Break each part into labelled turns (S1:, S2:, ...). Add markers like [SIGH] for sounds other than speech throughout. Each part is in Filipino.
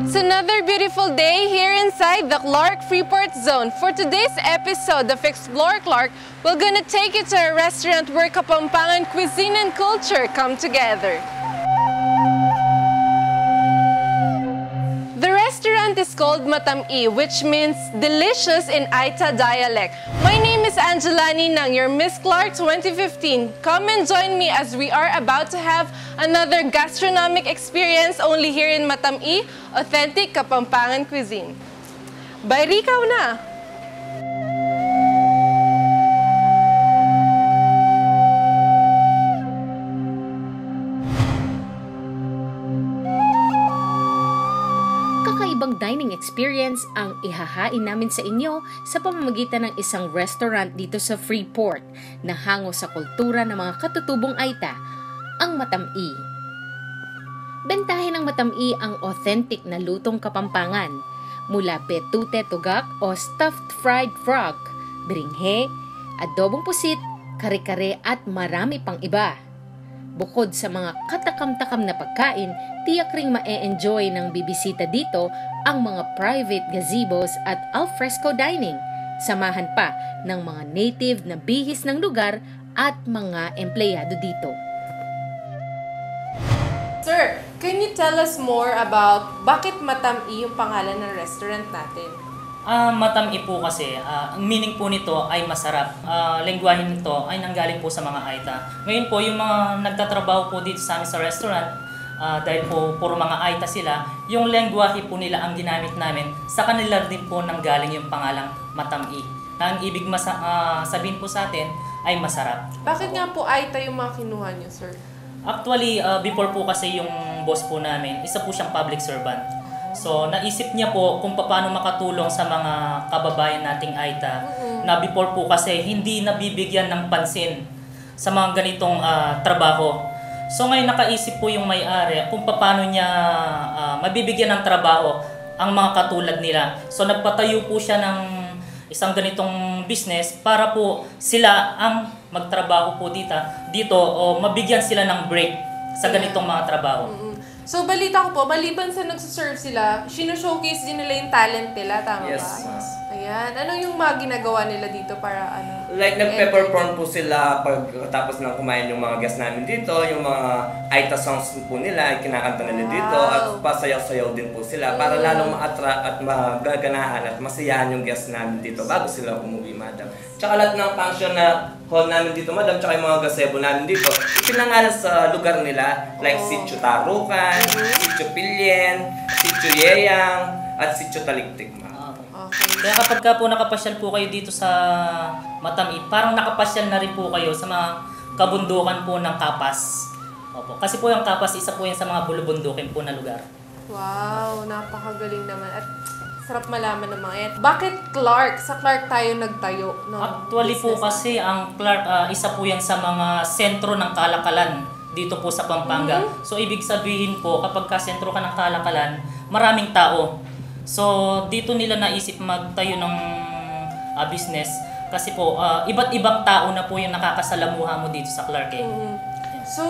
S1: It's another beautiful day here inside the Clark Freeport Zone. For today's episode of Explore Clark, we're gonna take you to a restaurant where Kapampangan cuisine and culture come together. The restaurant is called Matam-i, which means delicious in Aita dialect. My name is Angela Ninang, your Miss Clark 2015. Come and join me as we are about to have another gastronomic experience only here in Matam-i, authentic Kapampangan cuisine. Bayri ikaw na!
S2: Dining experience ang ihahain namin sa inyo sa pamamagitan ng isang restaurant dito sa Freeport na hango sa kultura ng mga katutubong Aita, ang Matam-i. Bentahin ng Matam-i ang authentic na lutong kapampangan mula betute tugak o stuffed fried frog, beringhe, adobong pusit, kare-kare at marami pang iba. Bukod sa mga katakam-takam na pagkain, tiyak ring ma-enjoy ng bibisita dito ang mga private gazebos at alfresco dining. Samahan pa ng mga native na bihis ng lugar at mga empleyado dito.
S1: Sir, can you tell us more about bakit Matam-i yung pangalan ng restaurant natin?
S3: Ah, matami po kasi. Ah, ang meaning po nito ay masarap. Ah, lengguwahe nito ay nanggaling po sa mga Aita. Ngayon po, yung mga nagtatrabaho po dito sa amin sa restaurant, ah, dahil po puro mga Aita sila, yung lengguwahe po nila ang ginamit namin. Sa kanila din po nanggaling yung pangalang matami. Ang ibig masa- ah, sabihin po sa atin ay masarap.
S1: Bakit nga po Aita yung mga kinuha niyo, sir?
S3: Actually, uh, before po kasi yung boss po namin, isa po siyang public servant. So, naisip niya po kung paano makatulong sa mga kababayan nating Aita na before po kasi hindi nabibigyan ng pansin sa mga ganitong ah, trabaho. So, ngayon nakaisip po yung may-ari kung paano niya ah, mabibigyan ng trabaho ang mga katulad nila. So, nagpatayo po siya ng isang ganitong business para po sila ang magtrabaho po dito, dito o mabigyan sila ng break sa ganitong mga trabaho.
S1: Mm. So, balita ko po, maliban sa nagsaserve sila, showcase din nila yung talent nila, tama
S4: Yes.
S1: ba? Ayan. Ano yung mga ginagawa nila dito para ano?
S4: Like, nag-peppercorn po sila pagkatapos ng kumain yung mga guests namin dito, yung mga Aita songs po nila, kinakanta nila dito,
S1: Wow.
S4: at pasayaw-sayaw din po sila para lalong ma-attract at magaganahan at masayahan yung guests namin dito bago sila umuwi, madam. Tsaka lahat ng function na hall namin dito, madam, tsaka yung mga gazebo namin dito, ipinangalan sa lugar nila, like
S1: Oh.
S4: Sitio Tarukan, Sitio Pilyen, Sitio Yeyang, at Sitio Taliktik, ma'am.
S1: Okay.
S3: Kaya kapag ka po nakapasyal po kayo dito sa Matami, parang nakapasyal na rin po kayo sa mga kabundukan po ng Kapas. Opo. Kasi po yung Kapas, isa po yan sa mga bulubundukin po na lugar.
S1: Wow, napakagaling naman. At sarap malaman ng mga yan. Bakit Clark? Sa Clark tayo nagtayo ng
S3: Actually po kasi ang Clark, ah, isa po yan sa mga sentro ng kalakalan dito po sa Pampanga. So ibig sabihin po, kapag ka sentro ka ng kalakalan, maraming tao. So dito nila naisip magtayo ng ah, business kasi po ah, iba't ibang tao na po yung nakakasalamuha mo dito sa Clark eh.
S1: Mm. So,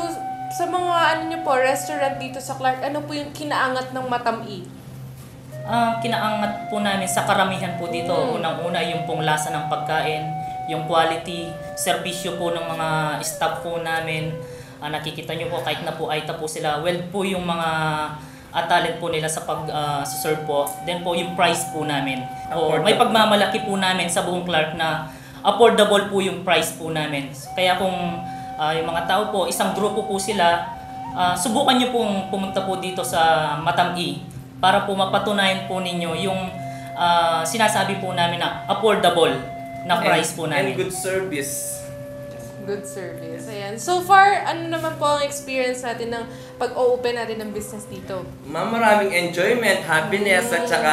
S1: sa mga ano nyo po, restaurant dito sa Clark, ano po yung kinaangat ng Matam-i?
S3: Ang kinaangat po namin sa karamihan po dito, unang-una yung pong lasa ng pagkain, yung quality, serbisyo po ng mga staff po namin. Ah, nakikita nyo po, kahit na po Aita po sila, well po yung mga ah, talent po nila sa pag-serve po. Then po yung price po namin. O, may pagmamalaki po namin sa buong Clark na affordable po yung price po namin. Kaya kung ah, yung mga tao po, isang grupo po sila, ah, subukan nyo pong pumunta po dito sa Matam-i para po mapatunayan po ninyo yung ah, sinasabi po namin na affordable na price po
S4: And
S3: namin.
S4: good service.
S1: Good service. Ayan. So far, ano naman po ang experience natin ng pag-open natin ng business dito?
S4: Ma'am, maraming enjoyment, happiness, at saka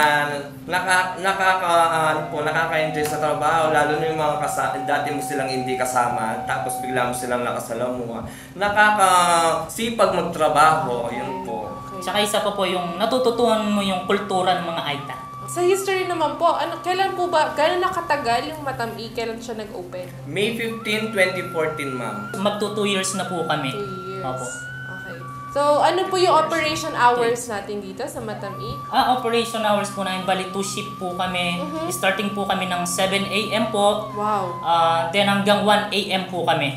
S4: naka, nakaka, ano po, nakaka-enjoy sa trabaho, lalo na yung mga kasa, dati mo silang hindi kasama, tapos bigla mo silang nakasalamuha. Nakakasipag magtrabaho, yun po.
S1: Okay.
S3: Tsaka isa pa po yung natututuhan mo yung kultura ng mga Aita.
S1: Sa history naman po, ano, kailan po ba, gano'n nakatagal yung Matam-i? Kailan siya nag-open?
S4: May 15, 2014, ma'am.
S3: Magto 2 years na po kami.
S1: Two years.
S3: Opo.
S1: Okay. So, ano po yung operation hours natin dito sa Matami?
S3: Ah, operation hours po namin, bali 2 shift po kami. Starting po kami ng 7 a.m. po.
S1: Wow.
S3: Ah, then hanggang 1 a.m. po kami.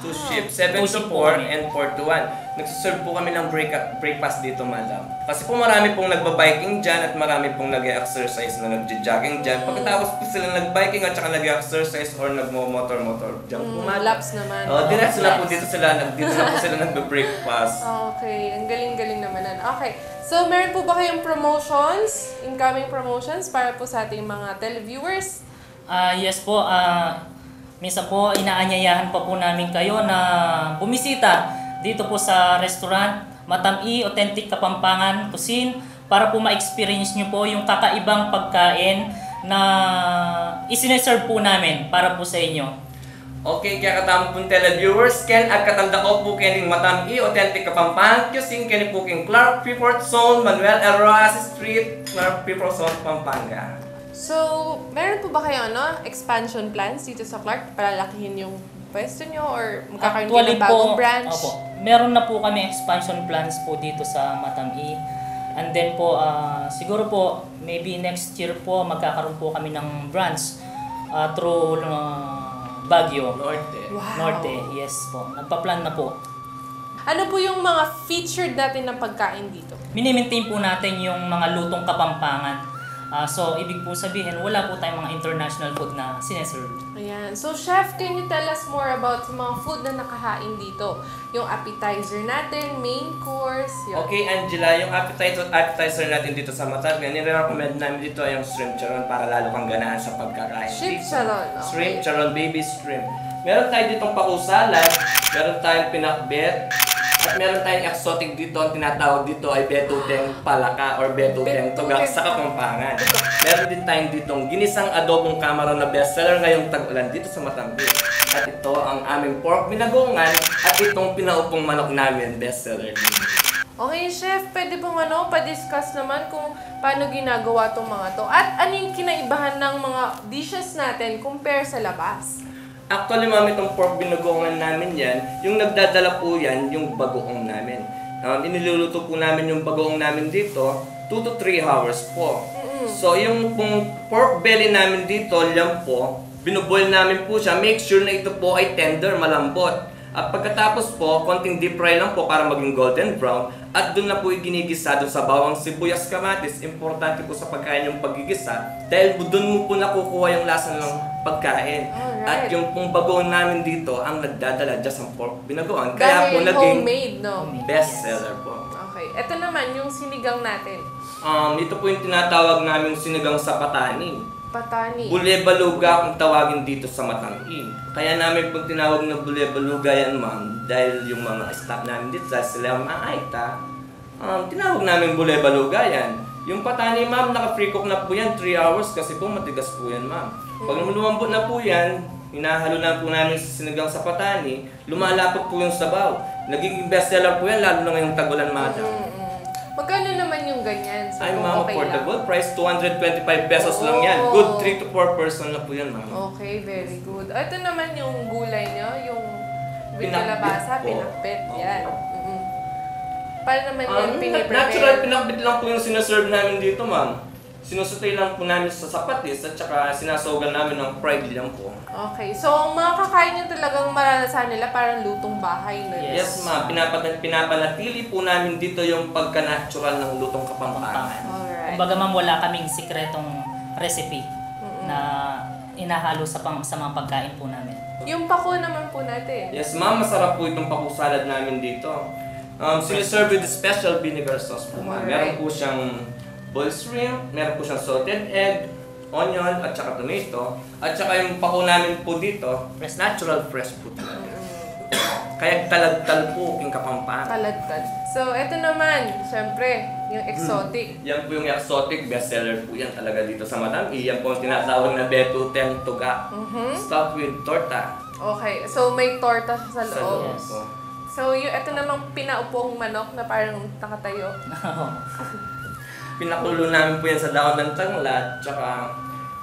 S4: Two shifts, 7
S3: Two
S4: to
S3: shift po
S4: 4
S3: kami.
S4: and 4 to 1. Nagsiserve po kami ng break breakfast dito, madam. Kasi po marami pong nagbabiking dyan at marami pong nag-exercise na nagja-jogging dyan. Pagkatapos po sila nag-biking at saka nag-exercise or nagmo-motor-motor dyan po,
S1: Mm, laps naman.
S4: Oh, diretso na po dito sila, nag- dito na po sila nagbe-breakfast.
S1: Okay, ang galing-galing naman nun. Okay, so meron po ba kayong promotions, incoming promotions para po sa ating mga televiewers?
S3: Ah, yes po, ah minsan po inaanyayahan pa po namin kayo na bumisita dito po sa restaurant Matami Authentic Kapampangan Cuisine para po ma-experience nyo po yung kakaibang pagkain na isineserve po namin para po sa inyo.
S4: Okay, kaya katama pong televiewers, Ken at katanda ko po kening Matami, Authentic Kapampangan, Cuisine, Ken po king Clark, Freeport Zone, Manuel Eroas Street, Clark, Freeport Zone, Pampanga.
S1: So, meron po ba kayo ano, expansion plans dito sa Clark para lakihin yung pwesto nyo or magkakaroon kayo ng bagong branch?
S3: Opo, meron na po kami expansion plans po dito sa Matami. And then po, ah, siguro po, maybe next year po, magkakaroon po kami ng branch ah, through ah, Baguio.
S4: Norte.
S1: Wow.
S3: Norte, yes po. Nagpa-plan na po.
S1: Ano po yung mga featured natin ng pagkain dito?
S3: Minimaintain po natin yung mga lutong kapampangan. Ah, so, ibig po sabihin, wala po tayong mga international food na sineserve.
S1: Ayan. So, Chef, can you tell us more about sa mga food na nakahain dito? Yung appetizer natin, main course, yun.
S4: Okay, Angela, yung appetizer, appetizer natin dito sa Matag, nire-recommend namin dito yung shrimp charon para lalo kang ganahan sa pagkakain.
S1: Shrimp charon, okay.
S4: Shrimp charon, baby shrimp. Meron tayo ditong pakusalan, meron tayong pinakbet, at meron tayong exotic dito, ang tinatawag dito ay betuteng palaka or betuteng tuga
S1: Betuteng
S4: sa Kapampangan. Meron din tayong ditong ginisang adobong kamara na bestseller ngayong tag-ulan dito sa Matambi. At ito ang aming pork binagongan at itong pinaupong manok namin bestseller din.
S1: Okay, Chef, pwede pong ano, pa-discuss naman kung paano ginagawa tong mga to. At ano yung kinaibahan ng mga dishes natin compare sa labas?
S4: Actually, ma'am, itong pork binugongan namin yan, yung nagdadala po yan, yung bagoong namin. Um, iniluluto po namin yung bagoong namin dito, 2 to 3 hours po. So, yung pong pork belly namin dito, yan po, binuboil namin po siya, make sure na ito po ay tender, malambot. At pagkatapos po, konting deep fry lang po para maging golden brown. At doon na po iginigisa doon sa bawang sibuyas kamatis. Importante po sa pagkain yung pagigisa. Dahil doon mo po nakukuha yung lasa ng pagkain.
S1: Alright.
S4: At yung pong bagoong namin dito ang nagdadala dyan sa pork binagoan. Kaya po naging
S1: homemade, no?
S4: best seller po.
S1: Okay. Ito naman, yung sinigang natin.
S4: Um, ito po yung tinatawag namin sinigang sa patani.
S1: Patani.
S4: Bule-baluga kung tawagin dito sa Matangin. Kaya namin pong tinawag na bule-baluga yan ma'am dahil yung mga staff namin dito dahil sila ang aita. Um, tinawag namin bule-baluga yan. Yung patani ma'am, naka-free cook na po yan 3 hours kasi po matigas po yan ma'am. Pag lumambot na po yan, hinahalo na po namin sa sinigang sa patani, lumalapot po yung sabaw. Nagiging bestseller po yan lalo na ngayong tagulan madam.
S1: Mm-mm. Magkano naman yung ganyan? So,
S4: Ay ma'am,
S1: okay
S4: affordable price, 225 pesos lang yan.
S1: Oh.
S4: Good 3 to 4 person na po yan ma'am.
S1: Okay, very good. Ito naman yung gulay nyo, yung with
S4: Pinakbit. Opo.
S1: Yan. Mm-mm. Paano naman
S4: Um,
S1: yan piniprepare?
S4: natural pinakbit lang po yung sinaserve namin dito, ma'am. Sinusutay lang po namin sa sapatis at saka sinasogan namin ng fried lang po.
S1: Okay, so ang mga kakain nyo talagang maranasan nila parang lutong bahay na
S3: Yes.
S4: Yes, ma'am. Pinapat- pinapanatili po namin dito yung pagka-natural ng lutong kapampangan.
S1: Alright.
S3: Kumbaga ma'am, wala kaming sikretong recipe na inahalo sa, pang, sa mga pagkain po namin.
S1: Yung pako naman po natin.
S4: Yes, ma'am. Masarap po itong pakusalad namin dito. Um, siniserve with special vinegar sauce po, ma'am. Meron po siyang boiled shrimp, meron po siyang salted egg, onion, at saka tomato. At saka yung pako namin po dito, fresh, natural fresh po talaga. Kaya talagtal po king kapampangan.
S1: Kaladkad. So, ito naman, syempre, yung exotic.
S4: Yan po yung exotic bestseller po yan talaga dito sa Madami. Yan po ang tinatawag na betuten tuga.
S1: Mhm.
S4: Stuffed with torta.
S1: Okay, so may torta sa
S4: Sa
S1: loob.
S4: loob
S3: Yes.
S4: po.
S1: So, yung, ito namang pinaupong manok na parang nakatayo. [LAUGHS]
S4: Pinakulo namin po yan sa daon ng tanglad, tsaka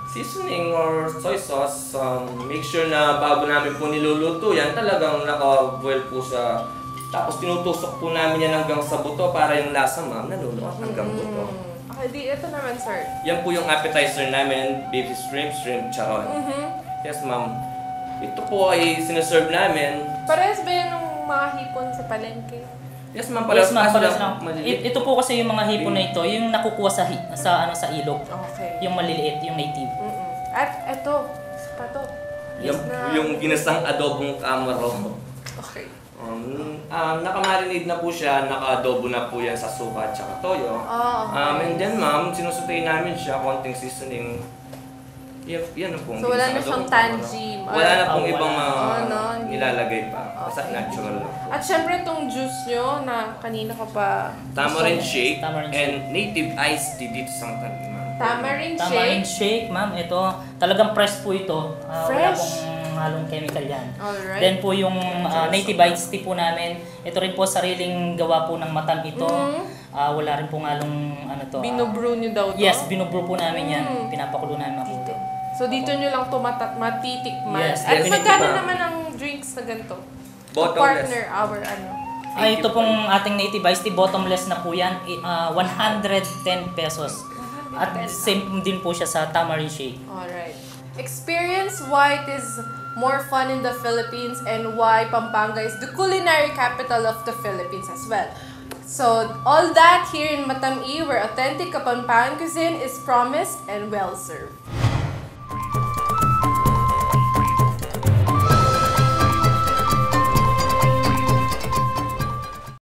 S4: seasoning or soy sauce. Um, make sure na bago namin po niluluto yan, talagang naka-boil po sa Tapos tinutusok po namin yan hanggang sa buto para yung lasa ma'am naluluwag hanggang buto.
S1: Okay, di, ito naman, sir.
S4: Yan po yung appetizer namin, beef shrimp, shrimp charon. Yes ma'am. Ito po ay sinaserve namin.
S1: Parehas ba yan ng mga hipon sa palengke?
S4: Yes ma'am,
S3: Yes,
S4: palas
S3: ma'am,
S4: palas lang. Maliliit.
S3: Ito po kasi yung mga hipon na ito, yung nakukuha sa sa ano sa ilog.
S1: Okay.
S3: Yung maliliit, yung native.
S1: Mm-mm. At ito, pato.
S4: Yung,
S1: na-
S4: yung ginasang adobong kamaro.
S1: Okay.
S4: Um, um, nakamarinate na po siya, naka-adobo na po yan sa suka at saka toyo.
S1: Oh, okay.
S4: Um, and then ma'am, sinusutay namin siya, konting seasoning. Yan, yan ang pong
S1: So, wala na siyang tangy, or-
S4: Wala na pong
S3: Ah,
S4: ibang
S3: wala.
S4: mga
S1: Oh, no, hindi.
S4: nilalagay pa. Basta
S1: Okay.
S4: natural lang po.
S1: At syempre itong juice nyo na kanina ko pa...
S4: Tamarind shake
S3: Tamarind
S4: and native iced tea dito sa Tangi, ma'am.
S1: Tamarind
S3: Tamarind
S1: shake.
S3: shake, ma'am. Ito, talagang fresh po ito. Ah, Wala
S1: Fresh?
S3: pong halong chemical yan.
S1: Alright.
S3: Then po yung ah, native iced tea po namin, ito rin po sariling gawa po ng matam ito. Ah, wala rin pong halong ano to. ah,
S1: Binubrew nyo daw to?
S3: Yes, binubrew po namin yan.
S1: Mm.
S3: Pinapakulo namin mabuti.
S1: So dito nyo lang to mata- matitikman.
S3: Yes,
S1: At
S4: definitely,
S1: magkano naman ang drinks na ganito?
S4: Bottomless.
S1: Partner, our ano.
S3: Ay, ito pong ating native iced tea, bottomless na po yan. I- ah, 110 pesos. At same din po siya sa tamarind shake.
S1: Alright. Experience why it is more fun in the Philippines and why Pampanga is the culinary capital of the Philippines as well. So, all that here in Matam-i, where authentic Kapampangan cuisine is promised and well served.